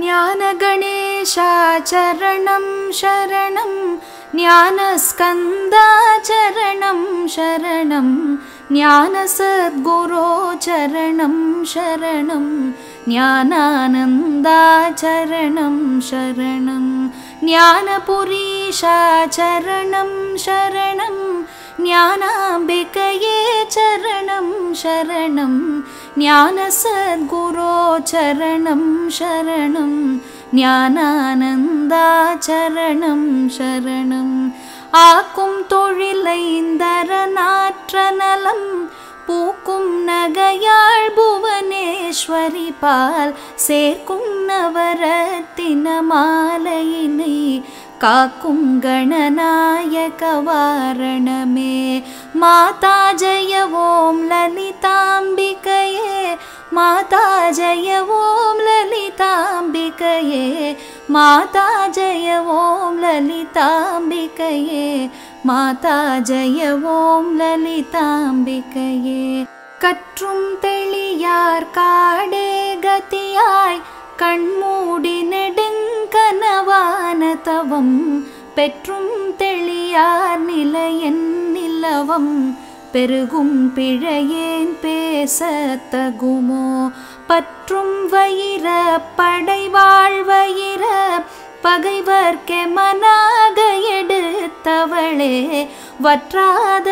ज्ञानगणेशाचरणं शरणं ज्ञानस्कन्दाचरणं शरणं ज्ञानसद्गुरो चरणं शरणं ज्ञानानन्दाचरणं शरणं ज्ञानपुरीशाचरणं शरणं ज्ञानाम्बिकये चरणं शरणं ज्ञानसद्गुरो चरणं शरणं ஞானானந்தாச்சரணம் சரணம் ஆக்கும் தொழிலைந்தரநாற்ற நலம் பூக்கும் நகையாள் புவனேஸ்வரி பால் சேர்க்கும் நவரத்தின மாலையினை णनाय कवाणमे माता जय ॐ ललिताम्बिकये माता जय ॐ ललिताम्बिकये माता जय ॐ ललिताम्बिकये माता जय ॐ ललिताम्बिकये कट्रुं तेळियार् काडे याय् கண்மூடி நெடுங்கனவான தவம் பெற்றும் தெளியார் நிலையன் நிலவம் பெருகும் பிழையேன் பேச தகுமோ பற்றும் வயிற படைவாழ்வயிற பகைவர்க்கே மனாக எடுத்தவளே வற்றாத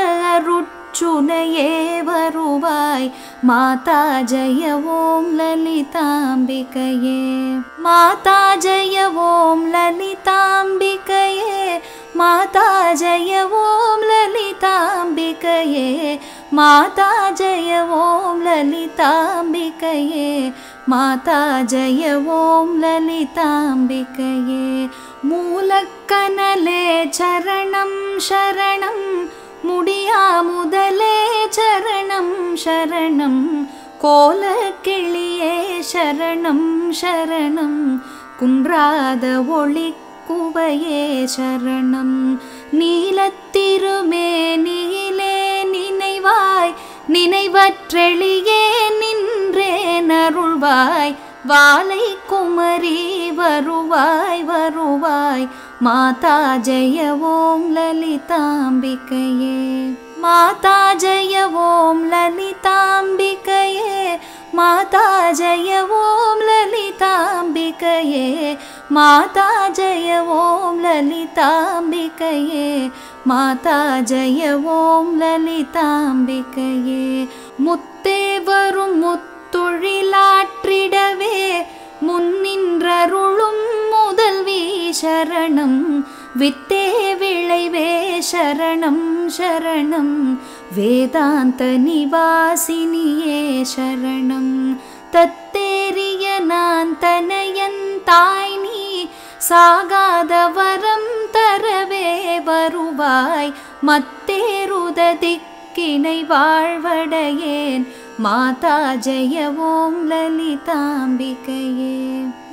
माता जय ॐ ललिताम्बिकये। माता जय ॐ ललिताम्बिकये। माता जय ॐ ललिताम्बिकये। माता जय ॐ ललिताम्बिकये। माता जय ॐ ललिताम्बिकये। मूलकनले चरणं शरणं मुडि முதலே சரணம் சரணம். கோலக்கிளியே சரணம் சரணம். குன்றாத ஒளி குவையே சரணம். நீலத்திருமே நீலே நினைவாய் நினைவற்றெளியே நின்றே நருள்வாய் வாலை குமரி வருவாய் வருவாய். மாதா ஜெய ஓம் லலிதாம்பிகையே. माता जय ॐ ललिताम्बिकये माता जय ॐ ललिताम्बिकये माता जय ॐ जयों ललिता माताय ओं ललिता माताय ओं ललिताम्बिके मुळुम् मुदी शरणं वि விளைவே சரணம் சரணம் வேதாந்த நிவாசினியே சரணம் தத்தேறிய நான் தனையன் தாய் நீ சாகாத வரம் தரவே வருவாய் மத்தேருததிக்கிணை வாழ்வடையேன் மாதா ஜெய ஓம் லலிதாம்பிகையே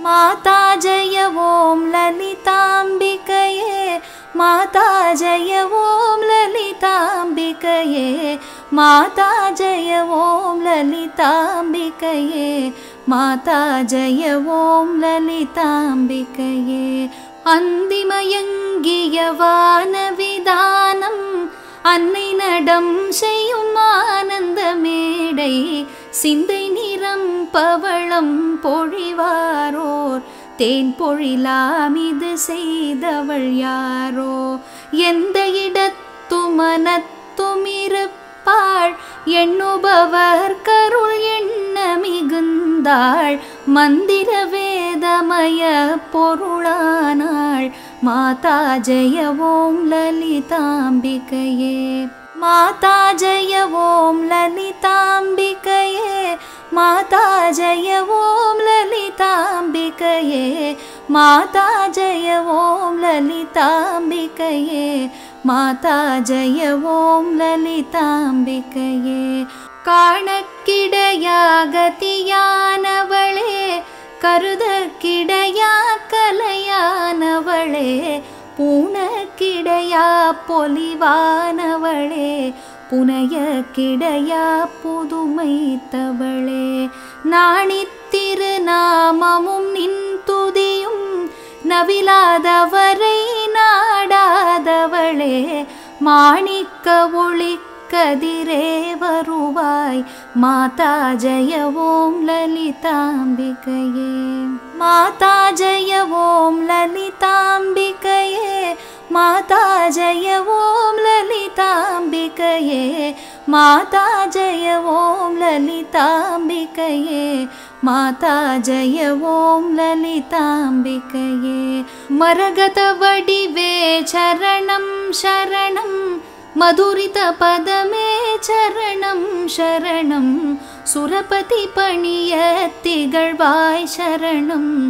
மாதா ஜெய ஓம் லலிதாம்பிகையே மாதா ஜெய ஓம் லலிதாம்பிகையே மாதா ஜெய ஓம் லலிதாம்பிகையே மாதா ஜெய ஓம் லலிதாம்பிகையே அந்திமயங்கிய வானவிதானம் அன்னை நடம் செய்யும் ஆனந்த மேடை சிந்தை நிறம் பவளம் பொழிவாரோர் தேன் பொழிலாம் இது செய்தவள் யாரோ? எந்த இடத்துமனத்தும் இருப்பாள்? எண்ணுபவர் கருள் எண்ண மிகுந்தாள்? மந்திர வேதமய பொருளானாள். மாதா ஜெய ஓம் லலிதாம்பிகையே. மாதா ஜெய ஓம் லலிதாம்பிகையே. माता जय ॐ ललिताम्बिकये माता जय ॐ ललिताम्बिकये माता जय ॐ ललिताम्बिकये। काणकिडया गतियानवळे करुदकिडया कलयानवळे पूनकिडया पोलिवानवळे புனைய கிடையா புதுமை தவளே. நாணித்திரு நாமமும் நின் துதியும் நவிலாதவரை நாடாதவளே. மாணிக்க ஒளி கதிரே வருவாய் மாதா ஜய ஓம் லலிதாம்பிகையே. மாதா ஜய ஓம் லலிதாம்பிகையே माता जय ॐ ललिताम्बिकये। माता जय ॐ ललिताम्बिकये। माता जय ॐ ललिताम्बिकये। मरगतवडिवे चरणं शरणं। शरणं मधुरितपदमे शरणं। शरणं सुरपतिपणीयतिगल्वाय् शरणं।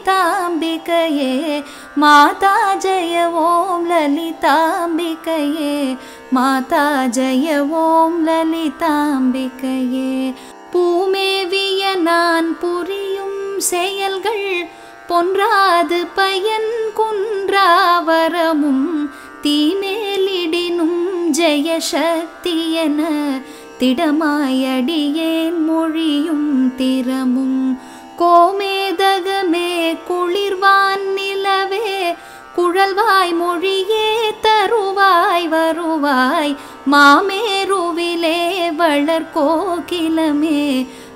ललिताम्बिकये माता जय ॐ ललिताम्बिकये माता जय ॐ ललिताम्बिकये பூமேவிய நான் புரியும் செயல்கள் பொன்றாது பயன் குன்றாவரமும் தீமேலிடினும் ஜெயசக்தியென திடமாயடியேன் மொழியும் திறமும் கோமேதகமே குளிர்வான் நிலவே குழல்வாய் மொழியே தருவாய் வருவாய் மாமேருவிலே வளர்கோகிலமே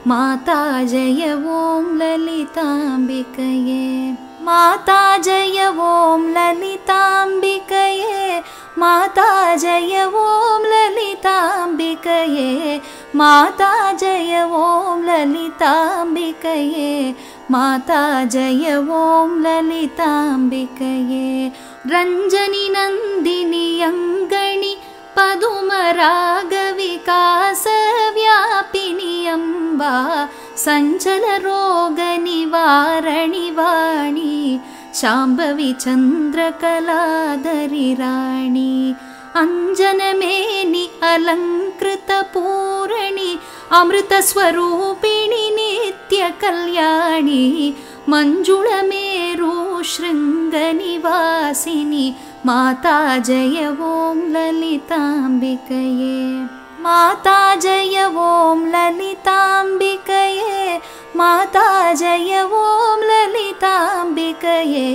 माता जय ॐ ललिताम्बिकये माता जय ॐ ललिताम्बिकये माता जय ॐ ललिताम्बिकये माता जय ॐ ललिताम्बिकये माता जय ॐ ललिताम्बिकये। रञ्जनि नन्दिनि अङ्गणि पदुमरागविकासव्यापिनि अम्बा। सञ्चलरोगनिवारणि वाणी शाम्भवि चन्द्रकलाधरि राणि अञ्जनमेनि अलङ्कृतपूरणि अमृतस्वरूपिणि नित्यकल्याणि मञ्जुळमेरु शृङ्गनिवासिनि माता जय ॐ ललिताम्बिकये। माता जय ॐ ललिताम्बिकये माता जय ॐ ललिताम्बिकये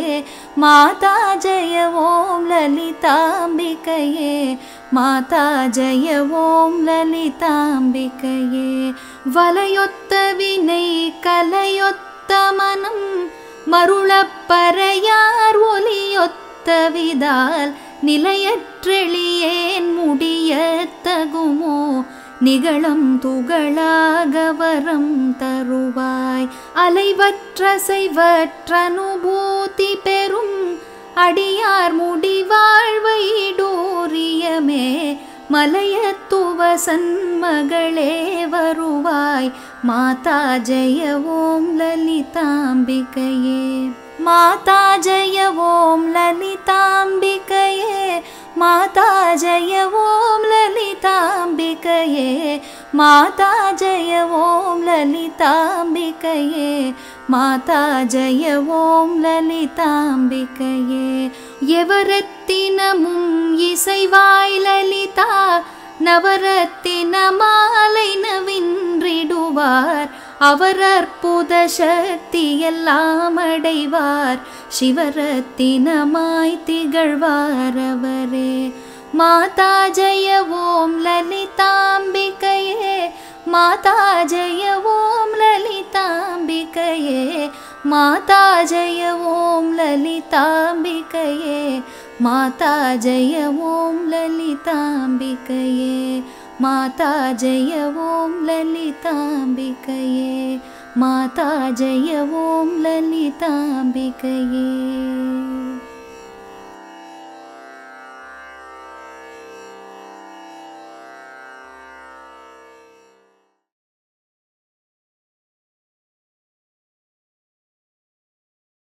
माता जय ॐ ललिताम्बिकये माता जय ॐ ललिताम्बिकये வலையொத்த வினை கலையொத்த மனம் மருளப்பறையார் ஒலியொத்தவிதால் நிலையற்றெளியேன் முடியத்தகுமோ நிகழம் துகளாக வரம் தருவாய் அலைவற்ற செய்வற்றனுபூதி பெறும் அடியார் முடிவாழ்வைடூரியமே மலையத்துவ சன்மகளே வருவாய் மாதா ஜெய ஓம் லலிதாம்பிகையே மாதா ஜெய ஓம் லலிதாம்பிகையே மாதா ஜெய ஓம் லலிதாம்பிகையே மாதா ஜெய ஓம் லலிதாம்பிகையே மாதா ஜெய ஓம் லலிதாம்பிகையே. எவரத்தினமும் இசைவாய் லலிதா நவரத்தின மாலை நவின்றிடுவார். அவர் அற்புத சக்தி எல்லாம் அடைவார். சிவரத்தினமாய் திகழ்வார் அவரே. மாதா ஜய ஓம் லலிதாம்பிகையே மாதா ஜய माता जय ॐ ललिताम्बिकये माता जय ॐ ललिताम्बिकये माता जय ॐ ललिताम्बिकये माता जय ॐ ललिताम्बिकये।